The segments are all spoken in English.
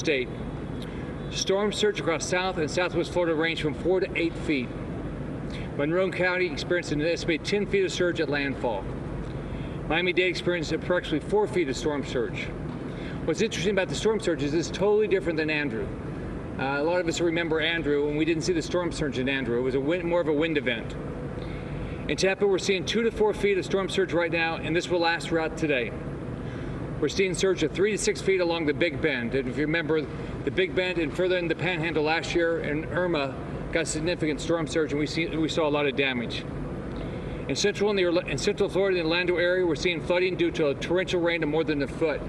state. Storm surge across South and Southwest Florida ranged from 4 to 8 feet. Monroe County experienced an estimated 10 feet of surge at landfall. Miami-Dade experienced approximately 4 feet of storm surge. What's interesting about the storm surge is it's totally different than Andrew. Uh, a lot of us remember Andrew, and we didn't see the storm surge in Andrew. It was a wind, more of a wind event. In Tampa, we're seeing 2 to 4 feet of storm surge right now, and this will last throughout today. We're seeing surge of 3 to 6 feet along the Big Bend. And if you remember, the Big Bend and further in the Panhandle last year, and Irma got significant storm surge, and we, see, we saw a lot of damage. In central, in, the, in central Florida, the Orlando area, we're seeing flooding due to a torrential rain of more than a foot.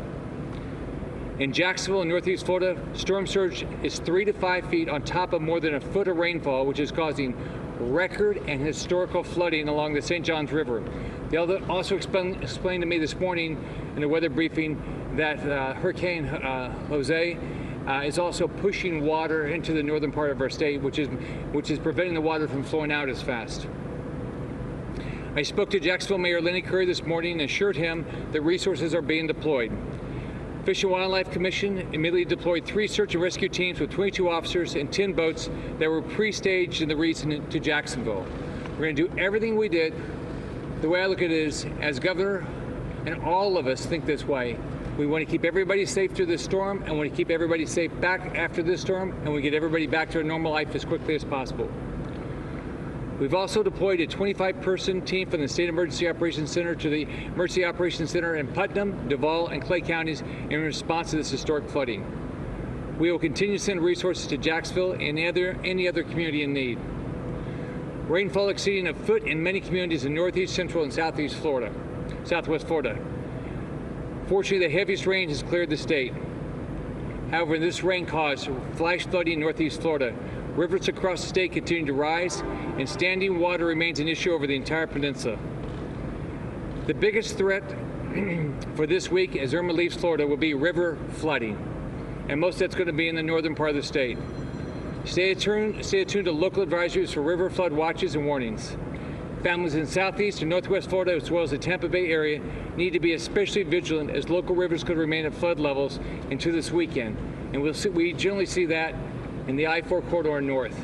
In Jacksonville, in northeast Florida, storm surge is three to five feet on top of more than a foot of rainfall, which is causing record and historical flooding along the St. Johns River. They also explained, explained to me this morning in the weather briefing that uh, Hurricane uh, Jose uh, is also pushing water into the northern part of our state, which is which is preventing the water from flowing out as fast. I spoke to Jacksonville Mayor Lenny Curry this morning and assured him that resources are being deployed. Fish and Wildlife Commission immediately deployed three search and rescue teams with 22 officers and 10 boats that were pre-staged in the region to Jacksonville. We're going to do everything we did. The way I look at it is, as governor, and all of us think this way, we want to keep everybody safe through this storm and we want to keep everybody safe back after this storm and we get everybody back to a normal life as quickly as possible. We've also deployed a 25-person team from the State Emergency Operations Center to the Emergency Operations Center in Putnam, Duval, and Clay counties in response to this historic flooding. We will continue to send resources to Jacksonville and other, any other community in need. Rainfall exceeding a foot in many communities in northeast, central, and southeast Florida, southwest Florida. Fortunately, the heaviest rain has cleared the state. However, this rain caused flash flooding in northeast Florida, Rivers across the state continue to rise, and standing water remains an issue over the entire peninsula. The biggest threat for this week as Irma leaves Florida will be river flooding, and most of that's going to be in the northern part of the state. Stay attuned, stay attuned to local advisories for river flood watches and warnings. Families in southeast and northwest Florida, as well as the Tampa Bay area, need to be especially vigilant as local rivers could remain at flood levels into this weekend. And we'll see, we generally see that in the I-4 corridor north.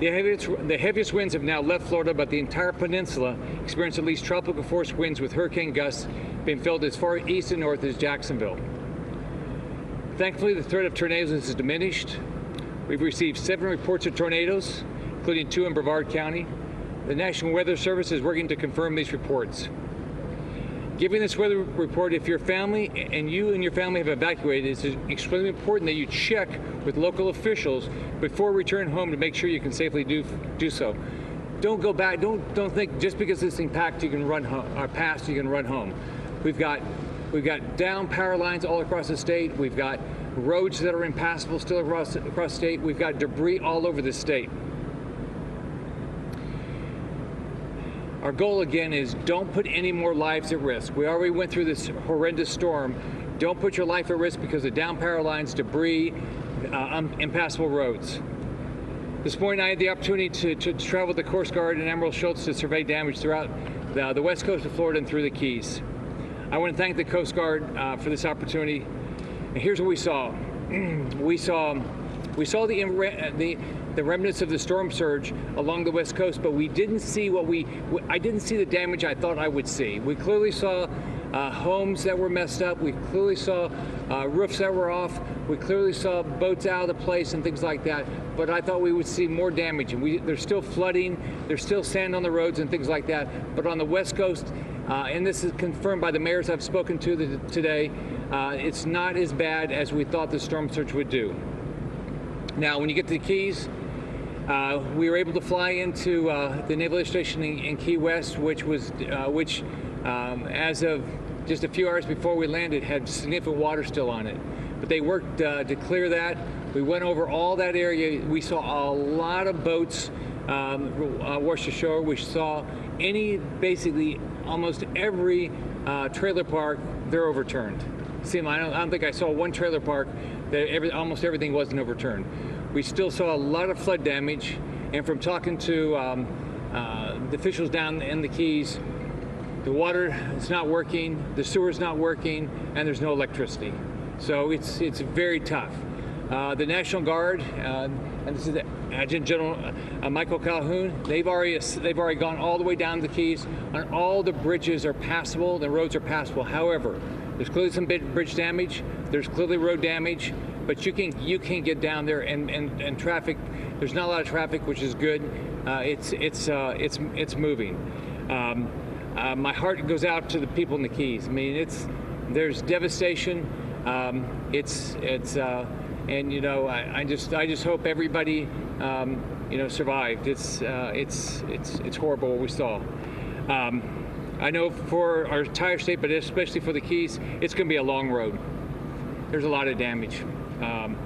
The heaviest, the heaviest, winds have now left Florida, but the entire peninsula experienced at least tropical force winds with hurricane gusts being felt as far east and north as Jacksonville. Thankfully, the threat of tornadoes has diminished. We've received seven reports of tornadoes, including two in Brevard County. The National Weather Service is working to confirm these reports. Giving this weather report, if your family and you and your family have evacuated, it's extremely important that you check with local officials before returning home to make sure you can safely do do so. Don't go back. Don't don't think just because this thing packed you can run home or past you can run home. We've got we've got down power lines all across the state. We've got roads that are impassable still across across state. We've got debris all over the state. Our goal again is don't put any more lives at risk. We already went through this horrendous storm. Don't put your life at risk because of down power lines, debris, uh, impassable roads. This morning I had the opportunity to, to, to, travel with the Coast Guard and Admiral Schultz to survey damage throughout the, the, west coast of Florida and through the Keys. I want to thank the Coast Guard uh, for this opportunity. And here's what we saw. we saw we saw the, the the remnants of the storm surge along the west coast, but we didn't see what we, I didn't see the damage I thought I would see. We clearly saw uh, homes that were messed up. We clearly saw uh, roofs that were off. We clearly saw boats out of the place and things like that. But I thought we would see more damage. And we, there's still flooding. There's still sand on the roads and things like that. But on the west coast, uh, and this is confirmed by the mayors I've spoken to the, today, uh, it's not as bad as we thought the storm surge would do. Now, when you get to the Keys, uh, we were able to fly into uh, the Naval Air Station in, in, Key West, which was, uh, which, um, as of just a few hours before we landed, had significant water still on it. But they worked uh, to clear that. We went over all that area. We saw a lot of boats um, uh, wash ashore. We saw any, basically, almost every uh, trailer park, they're overturned. See, I don't, I don't think I saw one trailer park that every, almost everything wasn't overturned. We still saw a lot of flood damage, and from talking to um, uh, the officials down in the Keys, the water is not working, the sewer is not working, and there's no electricity. So it's it's very tough. Uh, the National Guard, uh, and this is Adjutant General uh, Michael Calhoun. They've already they've already gone all the way down the Keys, and all the bridges are passable. The roads are passable. However, there's clearly some bridge damage. There's clearly road damage, but you can you can get down there and and, and traffic. There's not a lot of traffic, which is good. Uh, it's it's uh, it's it's moving. Um, uh, my heart goes out to the people in the Keys. I mean, it's there's devastation. Um, it's it's uh, and you know I, I, just I just hope everybody um, you know survived. It's uh, it's it's it's horrible what we saw. Um, I know for our entire state, but especially for the Keys, it's going to be a long road. There's a lot of damage. Um,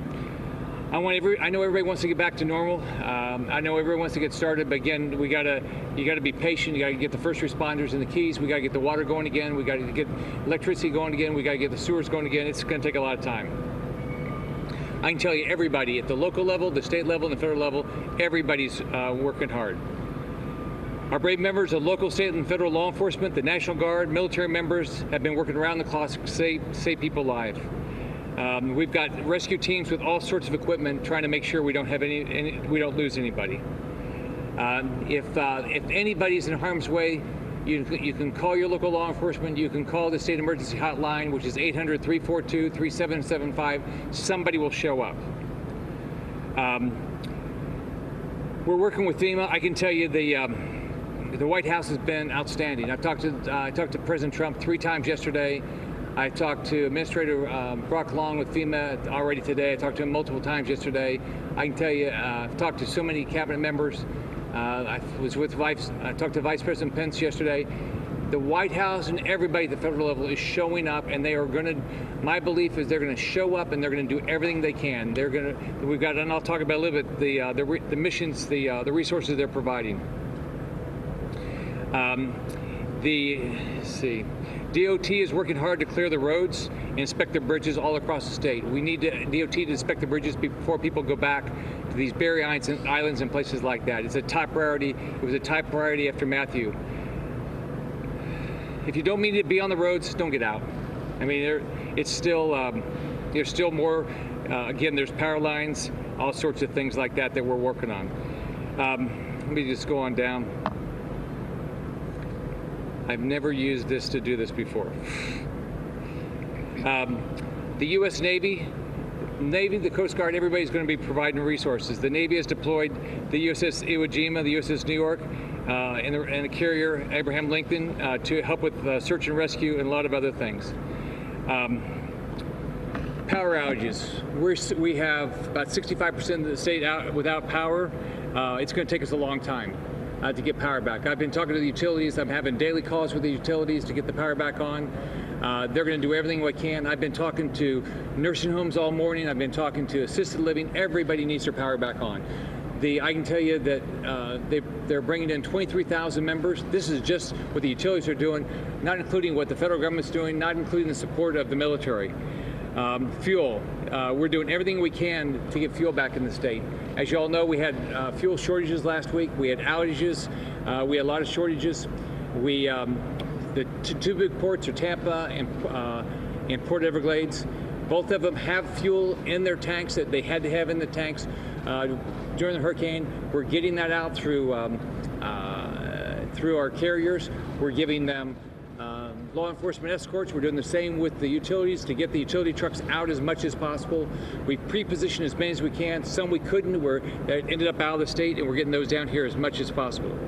I want every. I know everybody wants to get back to normal. Um, I know everyone wants to get started, but again, we gotta. You gotta be patient. You gotta get the first responders in the Keys. We gotta get the water going again. We gotta get electricity going again. We gotta get the sewers going again. It's going to take a lot of time. I can tell you, everybody at the local level, the state level, and the federal level, everybody's uh, working hard. Our brave members of local, state, and federal law enforcement, the National Guard, military members have been working around the clock to save, save people. Um, we've got rescue teams with all sorts of equipment trying to make sure we don't have any, any we don't lose anybody. Um, if uh, if anybody's in harm's way, you, you can call your local law enforcement. You can call the state emergency hotline, which is 800-342-3775. Somebody will show up. Um, we're working with FEMA. I can tell you the um, the White House has been outstanding. I've talked to uh, I talked to President Trump three times yesterday. I talked to Administrator um, Brock Long with FEMA already today. I talked to him multiple times yesterday. I can tell you, uh, I've talked to so many cabinet members. Uh, I was with Vice, I talked to Vice President Pence yesterday. The White House and everybody at the federal level is showing up, and they are going to. My belief is they're going to show up and they're going to do everything they can. They're going to. We've got, and I'll talk about a little bit the uh, the, the missions, the uh, the resources they're providing. Um, the see, DOT is working hard to clear the roads and inspect the bridges all across the state. We need to, DOT to inspect the bridges before people go back to these barrier islands and places like that. It's a top priority. It was a top priority after Matthew. If you don't need to be on the roads, don't get out. I mean, there, it's still um, there's still more. Uh, again, there's power lines, all sorts of things like that that we're working on. Um, let me just go on down. I've never used this to do this before. Um, the U.S. Navy, Navy, the Coast Guard, everybody's going to be providing resources. The Navy has deployed the USS Iwo Jima, the USS New York, uh, and, the, and, the, carrier Abraham Lincoln uh, to help with uh, search and rescue and a lot of other things. Um, power outages. We're, we have about 65% of the state out without power. Uh, it's going to take us a long time uh, to get power back. I've been talking to the utilities. I'm having daily calls with the utilities to get the power back on. Uh, they're going to do everything we can. I've been talking to nursing homes all morning. I've been talking to assisted living. Everybody needs their power back on. The, I can tell you that uh, they, they're bringing in 23,000 members. This is just what the utilities are doing, not including what the federal government's doing, not including the support of the military. Um, fuel, uh, we're doing everything we can to get fuel back in the state. As you all know, we had uh, fuel shortages last week. We had outages. Uh, we had a lot of shortages. We um, the two big ports are Tampa and uh, and Port Everglades. Both of them have fuel in their tanks that they had to have in the tanks uh, during the hurricane. We're getting that out through um, uh, through our carriers. We're giving them law enforcement escorts. We're doing the same with the utilities to get the utility trucks out as much as possible. We pre-positioned as many as we can. Some we couldn't. We're ended up out of the state, and we're getting those down here as much as possible.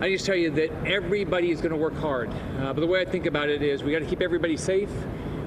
I just tell you that everybody is going to work hard. Uh, but the way I think about it is, we got to keep everybody safe.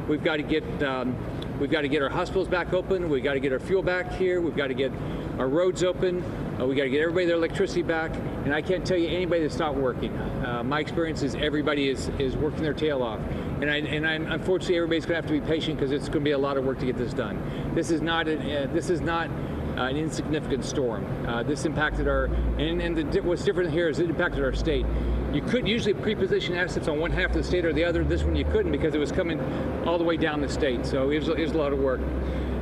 We've got to get um, we've got to get our hospitals back open. We've got to get our fuel back here. We've got to get our roads open. Uh, we got to get everybody their electricity back, and I can't tell you anybody that's not working. Uh, my experience is everybody is, is working their tail off, and I, and I'm, unfortunately everybody's going to have to be patient because it's going to be a lot of work to get this done. This is not a, uh, this is not uh, an insignificant storm. Uh, this impacted our, and, and the, what's different here is it impacted our state. You could usually pre-position assets on one half of the state or the other. This one you couldn't because it was coming all the way down the state. So it was, it was a lot of work.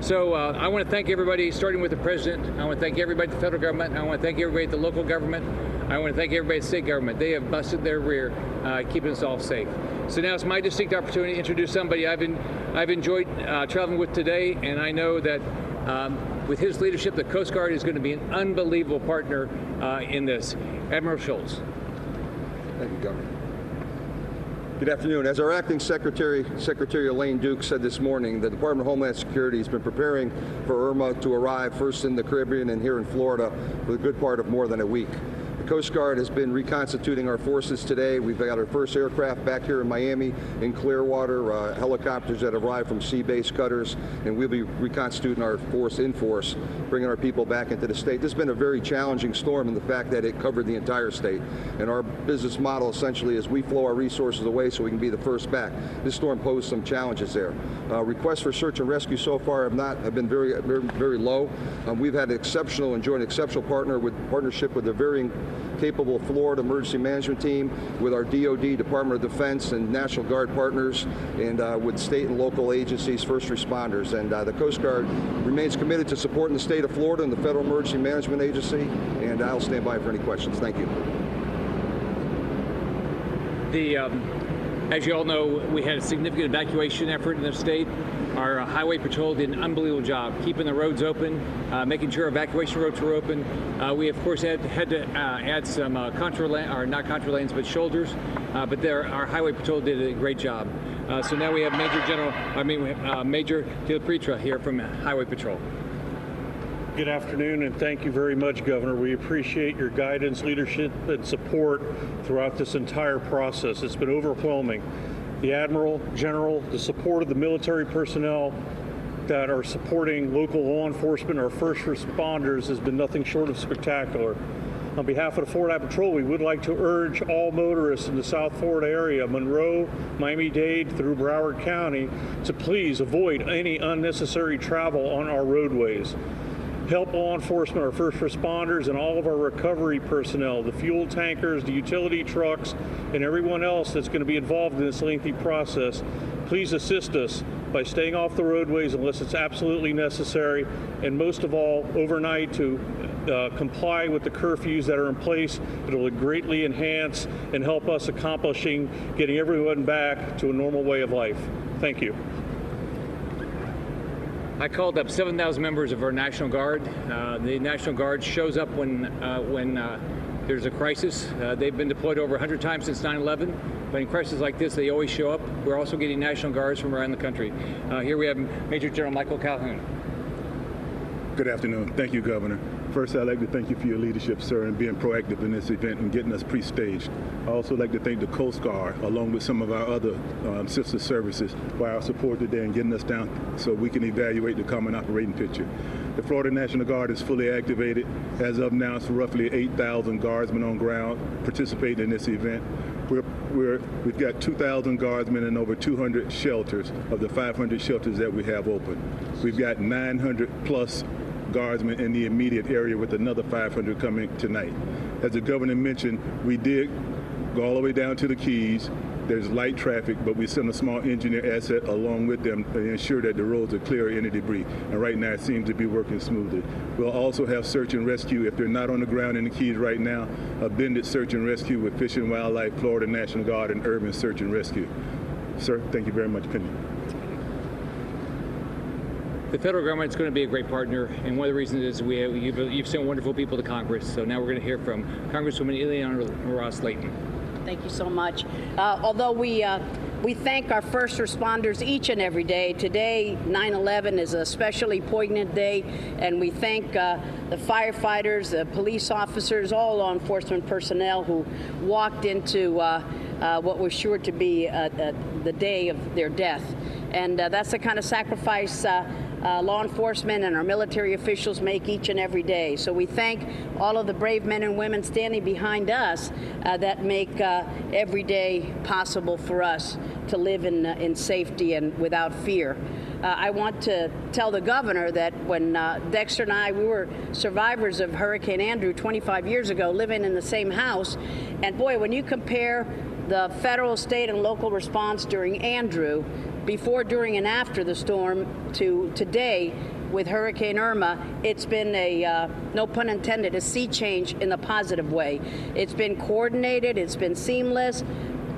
So uh, I want to thank everybody, starting with the president. I want to thank everybody at the federal government. I want to thank everybody at the local government. I want to thank everybody at the state government. They have busted their rear, uh, keeping us all safe. So now it's my distinct opportunity to introduce somebody I've been I've enjoyed uh, traveling with today, and I know that um, with his leadership, the Coast Guard is going to be an unbelievable partner uh, in this. Admiral Schultz. Thank you, Governor. Good afternoon. As our acting secretary, Secretary Elaine Duke said this morning, the Department of Homeland Security has been preparing for Irma to arrive first in the Caribbean and here in Florida for a good part of more than a week. Coast Guard has been reconstituting our forces today. We've got our first aircraft back here in Miami, in Clearwater, uh, helicopters that arrived from sea-based cutters, and we'll be reconstituting our force in force, bringing our people back into the state. This has been a very challenging storm in the fact that it covered the entire state. And our business model essentially is we flow our resources away so we can be the first back. This storm posed some challenges there. Uh, requests for search and rescue so far have not have been very very, very low. Um, we've had exceptional, enjoyed an exceptional partner with partnership with the varying capable Florida emergency management team with our DoD, Department of Defense, and National Guard partners, and uh, with state and local agencies, first responders. And uh, the Coast Guard remains committed to supporting the state of Florida and the Federal Emergency Management Agency, and I'll stand by for any questions. Thank you. The, um, as you all know, we had a significant evacuation effort in the state. Our uh, highway patrol did an unbelievable job keeping the roads open, uh, making sure evacuation roads were open. Uh, we of course had, had to uh, add some uh, contra lane, or not contra lanes, but shoulders. Uh, but there, our highway patrol did a great job. so now we have Major General, I mean, Major De La Dilpritra here from Highway Patrol. Good afternoon, and thank you very much, Governor. We appreciate your guidance, leadership, and support throughout this entire process. It's been overwhelming the Admiral, General, the support of the military personnel that are supporting local law enforcement, our first responders, has been nothing short of spectacular. On behalf of the Florida Patrol, we would like to urge all motorists in the South Florida area, Monroe, Miami-Dade through Broward County, to please avoid any unnecessary travel on our roadways help law enforcement, our first responders, and all of our recovery personnel, the fuel tankers, the utility trucks, and everyone else that's going to be involved in this lengthy process. Please assist us by staying off the roadways unless it's absolutely necessary, and most of all, overnight to uh, comply with the curfews that are in place. It'll greatly enhance and help us accomplishing getting everyone back to a normal way of life. Thank you. I called up 7,000 members of our National Guard. Uh, the National Guard shows up when uh, when uh, there's a crisis. Uh, they've been deployed over 100 times since 9/11, but in crises like this, they always show up. We're also getting National Guards from around the country. Uh, here we have Major General Michael Calhoun. Good afternoon. Thank you, Governor. First, I'd like to thank you for your leadership, sir, and being proactive in this event and getting us pre-staged. I also like to thank the Coast Guard, along with some of our other um, sister services, for our support today and getting us down so we can evaluate the common operating picture. The Florida National Guard is fully activated. As of now, it's roughly 8,000 guardsmen on ground participating in this event. We're, we're, we've got 2,000 guardsmen in over 200 shelters of the 500 shelters that we have open. We've got 900 plus guardsmen in the immediate area with another 500 coming tonight. As the governor mentioned, we did go all the way down to the Keys. There's light traffic, but we sent a small engineer asset along with them to ensure that the roads are clear of any debris. And right now it seems to be working smoothly. We'll also have search and rescue. If they're not on the ground in the Keys right now, a bended search and rescue with Fish and Wildlife, Florida National Guard, and Urban Search and Rescue. Sir, thank you very much, Penny the federal government is going to be a great partner, and one of the reasons is we have, you've, you've sent wonderful people to Congress. So now we're going to hear from Congresswoman Ileana Ros-Lehtinen. Thank you so much. Uh, although we uh, we thank our first responders each and every day. Today, 9/11 is a especially poignant day, and we thank uh, the firefighters, the police officers, all law enforcement personnel who walked into uh, uh, what was sure to be uh, the day of their death. And that's the kind of sacrifice uh, law enforcement and our military officials make each and every day. So we thank all of the brave men and women standing behind us uh, that make uh, every day possible for us to live in, uh, in safety and without fear. Uh, I want to tell the governor that when uh, Dexter and I, we were survivors of Hurricane Andrew 25 years ago, living in the same house. And boy, when you compare the federal, state, and local response during Andrew before, during, and after the storm to today with Hurricane Irma, it's been a, uh, no pun intended, a sea change in the positive way. It's been coordinated, it's been seamless.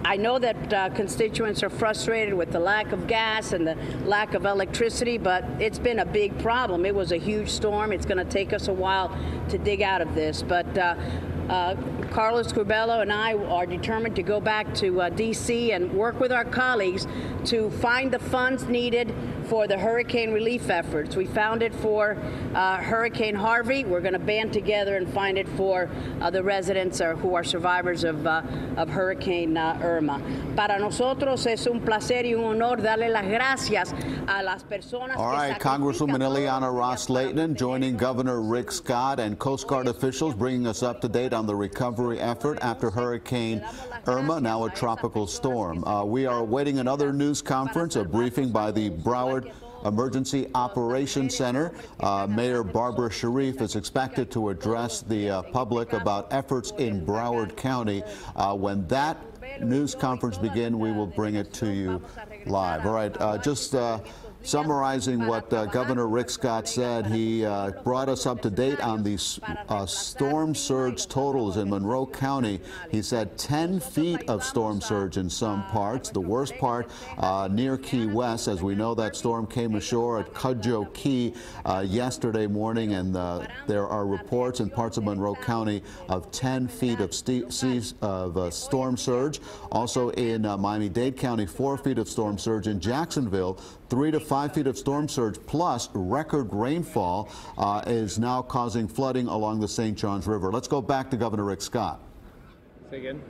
I know that uh, constituents are frustrated with the lack of gas and the lack of electricity, but it's been a big problem. It was a huge storm. It's going to take us a while to dig out of this, but. Uh, uh, Carlos Curbelo and I are determined to go back to uh, D.C. and work with our colleagues to find the funds needed for the hurricane relief efforts. We found it for uh, Hurricane Harvey. We're going to band together and find it for uh, the residents or who are survivors of, uh, of Hurricane uh, Irma. Para nosotros es un placer y un honor darle las gracias a las personas All que Congresswoman los Ros-Lehtinen joining Governor Rick Scott and Coast Guard officials, bringing us up to date on the recovery effort after Hurricane Irma, now a tropical storm. Uh, we are awaiting another news conference, a briefing by the Broward Emergency Operations Center. Uh, Mayor Barbara Sharief is expected to address the uh, public about efforts in Broward County. Uh, when that news conference begins, we will bring it to you live. All right, uh, just uh, summarizing what uh, Governor Rick Scott said, he uh, brought us up to date on the uh, storm surge totals in Monroe County. He said 10 feet of storm surge in some parts. The worst part uh, near Key West, as we know that storm came ashore at Cudjoe Key uh, yesterday morning, and uh, there are reports in parts of Monroe County of 10 feet of, of storm surge. Also in Miami-Dade County, 4 feet of storm surge. In Jacksonville, 3 to 5 feet of storm surge plus record rainfall uh, is now causing flooding along the St. Johns River. Let's go back to Governor Rick Scott. Say again.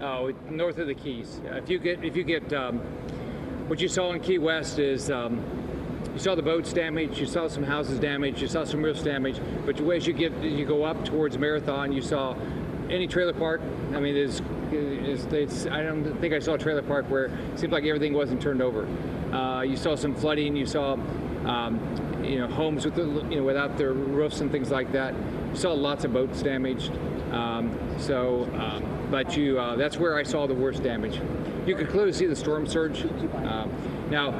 Oh, north of the Keys. If you get, if you get, um, what you saw in Key West is um, you saw the boats damaged, you saw some houses damaged, you saw some roofs damaged. But as you get, you go up towards Marathon, you saw any trailer park. I mean, there's, it's, I don't think I saw a trailer park where it seemed like everything wasn't turned over. Uh, you saw some flooding. You saw, um, you know, homes with the, you know without their roofs and things like that. You saw lots of boats damaged. Um, so, um, but you, uh, that's where I saw the worst damage. You could clearly see the storm surge. Um, now,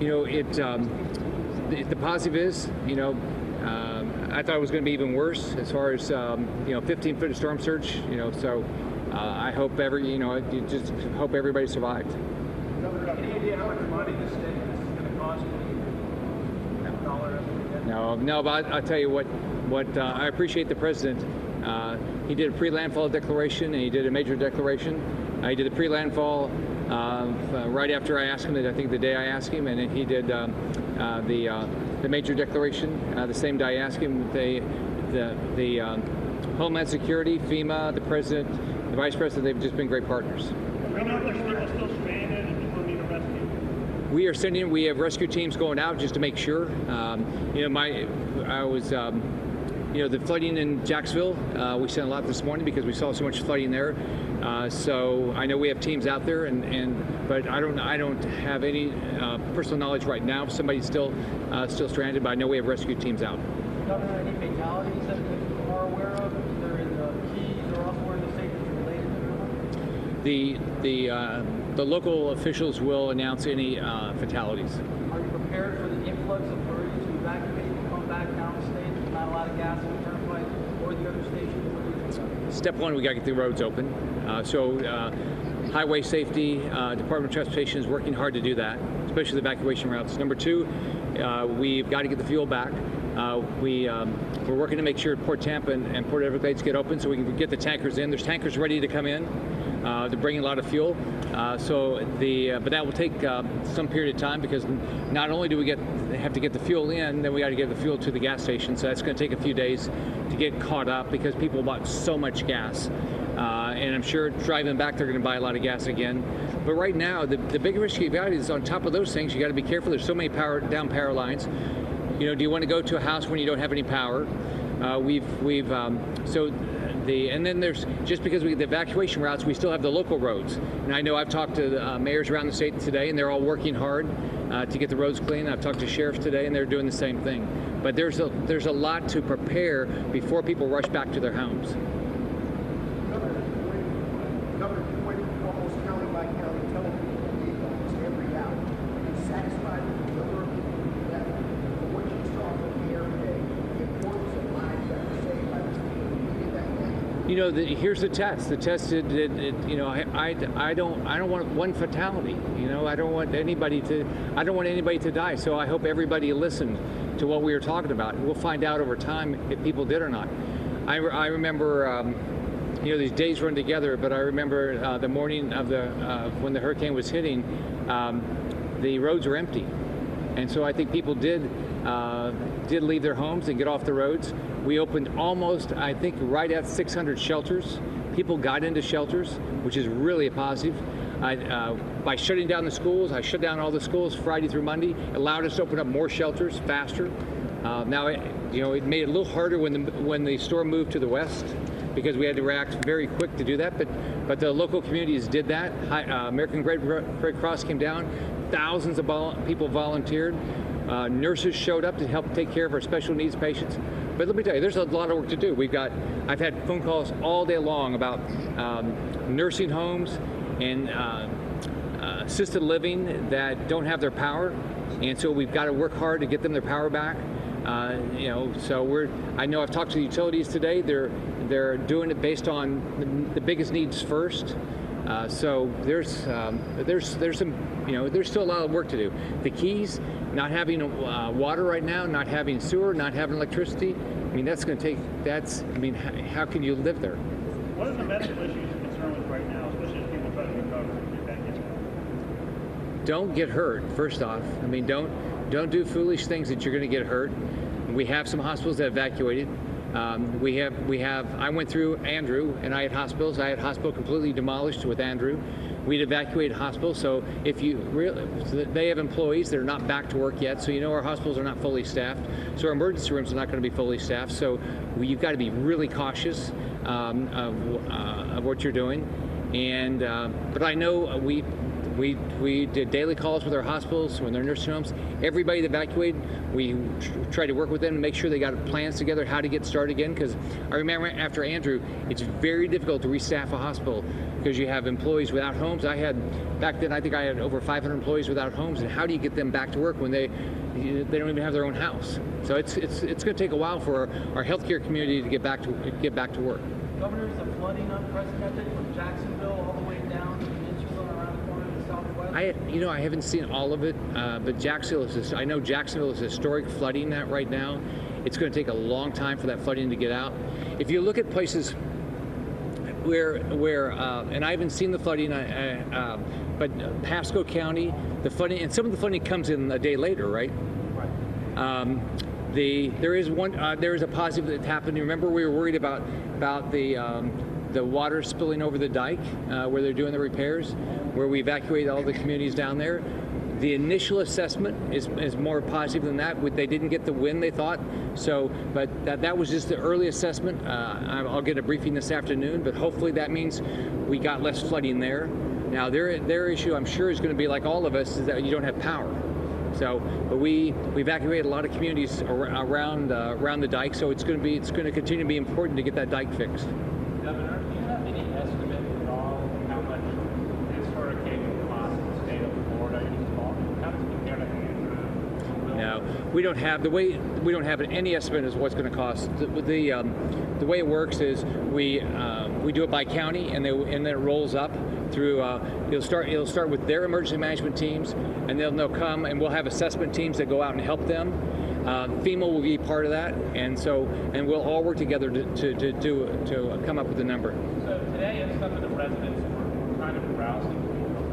you know, it. Um, the, the positive is, you know, um, I thought it was going to be even worse as far as um, you know, 15 foot of storm surge. You know, so uh, I hope every, you know, you just hope everybody survived. No, no, but I, I'll tell you what. What uh, I appreciate the president. Uh, he did a pre-landfall declaration and he did a major declaration. Uh, he did a pre-landfall uh, uh, right after I asked him. I think the day I asked him, and he did um, uh, the uh, the major declaration uh, the same day I asked. They, the the um, Homeland Security, FEMA, the president, the vice president. They've just been great partners. We know there's people still stranded and people need a rescue. We are sending. We have rescue teams going out just to make sure. Um, you know, my I was. Um, you know, the flooding in Jacksonville, uh, we sent a lot this morning because we saw so much flooding there. Uh, so I know we have teams out there, and, and but I don't I don't have any uh, personal knowledge right now. if Somebody's still uh, still stranded, but I know we have rescue teams out. Governor, any fatalities that you are aware of, either in the Keys or elsewhere in the state that's related to? The the uh, the local officials will announce any uh, fatalities. Are you prepared for the influx of tourists who evacuate and come back down the state? There's not a lot of gas in the turnpike or the other stations. What do you think about it? Step one, we got to get the roads open. Uh, so, uh, highway safety, uh, Department of Transportation is working hard to do that, especially the evacuation routes. Number two, uh, we've got to get the fuel back. Uh, we um, we're working to make sure Port Tampa and, and Port Everglades get open so we can get the tankers in. There's tankers ready to come in. They're bringing a lot of fuel, so the but that will take some period of time because not only do we get have to get the fuel in, then we got to get the fuel to the gas station. So that's going to take a few days to get caught up because people bought so much gas. Uh, and I'm sure driving back, they're going to buy a lot of gas again. But right now, the, the big risk you've got is on top of those things, you got to be careful. There's so many power down power lines. You know, do you want to go to a house when you don't have any power? Uh, we've we've um, so the and then there's just because we the evacuation routes, we still have the local roads. And I know I've talked to the, uh, mayors around the state today, and they're all working hard uh, to get the roads clean. I've talked to sheriffs today, and they're doing the same thing. But there's a there's a lot to prepare before people rush back to their homes. Governor, you went almost county by county telling people to leave almost every hour. Are you satisfied with the number of people who left? From what you saw from the air today, the importance of lives that were saved by these people who needed that money. You know, the, here's the test. The test, it, you know, I, I, I don't, I don't want one fatality. You know, I don't want anybody to, I don't want anybody to die. So I hope everybody listened to what we were talking about. We'll find out over time if people did or not. I, I remember, um, you know, these days run together. But I remember uh, the morning of the uh, when the hurricane was hitting, um, the roads were empty, and so I think people did uh, did leave their homes and get off the roads. We opened almost, I think, right at 600 shelters. People got into shelters, which is really a positive. I, uh, by shutting down the schools, I shut down all the schools Friday through Monday. Allowed us to open up more shelters faster. Uh, now, it, you know, it made it a little harder when the when the storm moved to the west because we had to react very quick to do that. But but the local communities did that. Hi, uh, American Red, Red Cross came down. Thousands of vol- people volunteered. Uh, nurses showed up to help take care of our special needs patients. But let me tell you, there's a lot of work to do. We've got, I've had phone calls all day long about um, nursing homes and uh, uh, assisted living that don't have their power, and so we've got to work hard to get them their power back. Uh, you know, so we're. I know I've talked to the utilities today. They're they're doing it based on the, the biggest needs first. Uh, so there's um, there's there's some you know there's still a lot of work to do. The keys, not having uh, water right now, not having sewer, not having electricity. I mean that's going to take that's I mean how, how can you live there? What are the medical issues you're concerned with right now, especially as people try to recover and get back Don't get hurt. First off, I mean don't don't do foolish things that you're going to get hurt. We have some hospitals that evacuated. Um, we have we have. I went through Andrew, and I had hospitals. I had hospital completely demolished with Andrew. We'd evacuated hospitals. So if you really, they have employees that are not back to work yet. So you know our hospitals are not fully staffed. So our emergency rooms are not going to be fully staffed. So we, you've got to be really cautious um, of, uh, of what you're doing. And uh, but I know we we we did daily calls with our hospitals when they're nursing homes. Everybody that evacuated, we tr- tried to work with them to make sure they got plans together how to get started again. Because I remember after Andrew, it's very difficult to restaff a hospital because you have employees without homes. I had back then, I think I had over 500 employees without homes, and how do you get them back to work when they they don't even have their own house? So it's it's it's going to take a while for our, our healthcare community to get back to get back to work. Governor, is the flooding unprecedented from Jacksonville all the way down to the peninsula and around the corner to the southwest? I, you know, I haven't seen all of it, uh, but Jacksonville is. I know Jacksonville is historic flooding that right now. It's going to take a long time for that flooding to get out. If you look at places where, where, uh, and I haven't seen the flooding, uh, uh, but Pasco County, the flooding, and some of the flooding comes in a day later, right? Um, the there is one uh, there is a positive that happened. You remember we were worried about about the um, the water spilling over the dike uh, where they're doing the repairs, where we evacuated all the communities down there. The initial assessment is, is more positive than that. They didn't get the wind they thought. So, but that, that was just the early assessment. Uh, I'll get a briefing this afternoon, but hopefully that means we got less flooding there. Now, their their issue, I'm sure, is going to be like all of us, is that you don't have power. So, but we we evacuated a lot of communities ar- around uh, around the dike. So it's going to be it's going to continue to be important to get that dike fixed. Governor, do you have any estimate at all of how much this hurricane will cost the state of Florida in small? How does it compare to Andrew? No, we don't have the way we don't have any estimate as what's going to cost. The the, um, the way it works is we uh, we do it by county, and they and then it rolls up through. Uh, it'll start it'll start with their emergency management teams, and then they'll come and we'll have assessment teams that go out and help them. Uh, FEMA will be part of that, and so and we'll all work together to to to, to, to come up with a number. So today, as some of the residents were kind of grousing,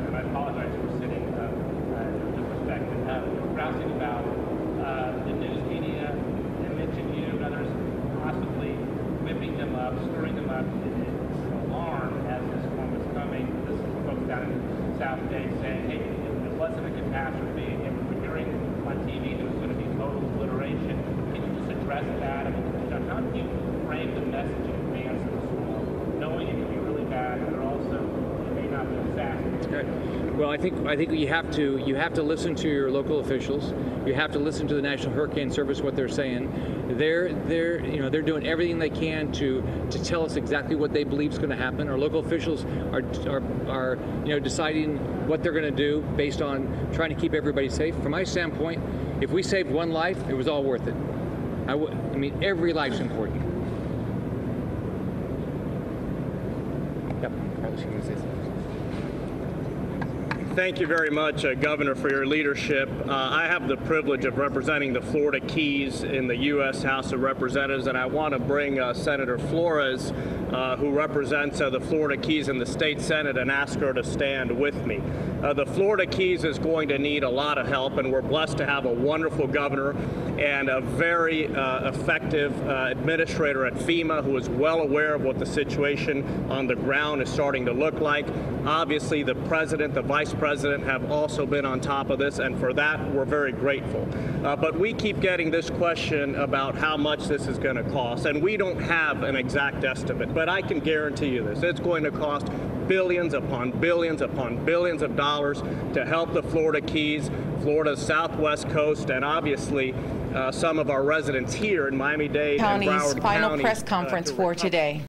and I apologize for sitting uh, uh, disrespected, uh, grousing about uh, the news media and mentioned you and others possibly whipping them up, stirring them up. It- It's an alarm as this storm is coming. This is folks down in South Bay saying, hey, it wasn't a catastrophe. And we're hearing on TV there was going to be total obliteration. Can you just address that? How do you frame the message in advance of the storm, knowing it can be really bad, but also it may not be? Okay. Well, I think I think you have to you have to listen to your local officials. You have to listen to the National Hurricane Service what they're saying. They're they're you know they're doing everything they can to to tell us exactly what they believe is going to happen. Our local officials are are, are you know deciding what they're going to do based on trying to keep everybody safe. From my standpoint, if we saved one life, it was all worth it. I, w- I mean, every life's important. Yep. Thank you very much, uh, Governor, for your leadership. Uh, I have the privilege of representing the Florida Keys in the U.S. House of Representatives, and I want to bring uh, Senator Flores, uh, who represents uh, the Florida Keys in the state Senate, and ask her to stand with me. Uh, the Florida Keys is going to need a lot of help, and we're blessed to have a wonderful governor and a very uh, effective uh, administrator at FEMA who is well aware of what the situation on the ground is starting to look like. Obviously, the president, the vice president have also been on top of this, and for that, we're very grateful. Uh, but we keep getting this question about how much this is going to cost, and we don't have an exact estimate, but I can guarantee you this it's going to cost billions upon billions upon billions of dollars to help the Florida Keys, Florida's southwest coast, and obviously uh, some of our residents here in Miami-Dade and County's Broward final County, press uh, conference to for today.